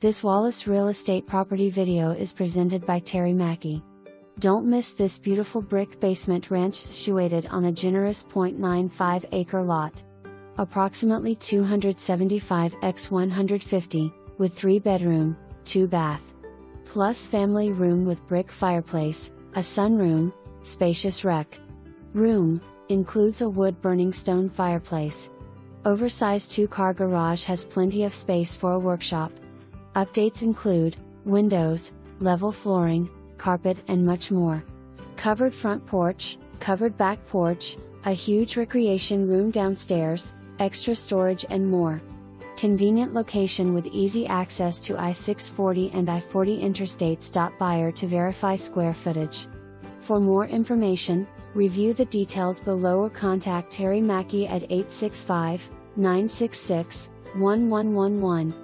This Wallace Real Estate property video is presented by Terry Mackey. Don't miss this beautiful brick basement ranch situated on a generous 0.95 acre lot. Approximately 275 x 150, with 3 bedroom, 2 bath. Plus family room with brick fireplace, a sunroom, spacious rec. Room, includes a wood burning stone fireplace. Oversized two car garage has plenty of space for a workshop. Updates include windows, level flooring, carpet, and much more. Covered front porch, covered back porch, a huge recreation room downstairs, extra storage, and more. Convenient location with easy access to I 640 and I 40 interstate. Stop buyer to verify square footage. For more information, review the details below or contact Terry Mackey at 865 966 1111.